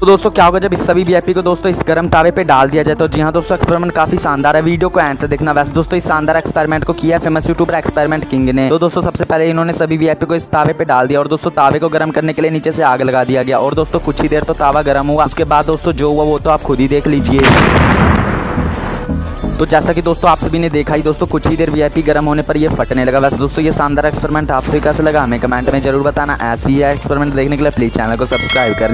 तो दोस्तों, क्या होगा जब इस सभी वीआईपी को दोस्तों इस गर्म तावे पे डाल दिया जाए तो जी हाँ दोस्तों एक्सपेरिमेंट काफ़ी शानदार है। वीडियो को एंड देखना। वैसे दोस्तों, इस शानदार एक्सपेरिमेंट को किया फ़ेमस यूट्यूबर एक्सपेरिमेंट किंग ने। तो दोस्तों, सबसे पहले इन्होंने सभी वीआईपी को इस तावे पे डाल दिया और दोस्तों तावे को गर्म करने के लिए नीचे से आग लगा दिया गया। और दोस्तों, कुछ ही देर तो तावा गर्म हुआ। उसके बाद दोस्तों, जो हुआ वो तो आप खुद ही देख लीजिए। तो जैसा कि दोस्तों, आप सभी ने देखा ही, दोस्तों, कुछ ही देर वीआईपी गर्म होने पर ये फटने लगा। वैसे दोस्तों, ये शानदार एक्सपेरिमेंट आपसे कैसे लगा। हमें कमेंट में ज़रूर बताना। ऐसी है एक्सपेरिमेंट देखने के लिए प्लीज़ चैनल को सब्सक्राइब कर